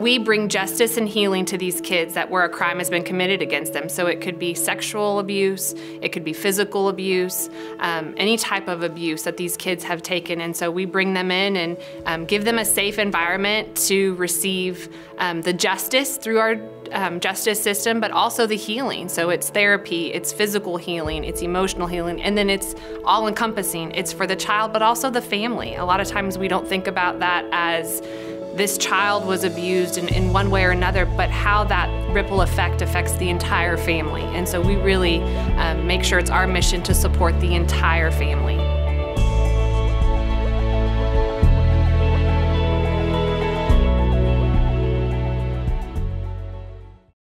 We bring justice and healing to these kids that where a crime has been committed against them. So it could be sexual abuse, it could be physical abuse, um, any type of abuse that these kids have taken. And so we bring them in and um, give them a safe environment to receive um, the justice through our um, justice system, but also the healing. So it's therapy, it's physical healing, it's emotional healing, and then it's all encompassing. It's for the child, but also the family. A lot of times we don't think about that as this child was abused in, in one way or another, but how that ripple effect affects the entire family. And so we really um, make sure it's our mission to support the entire family.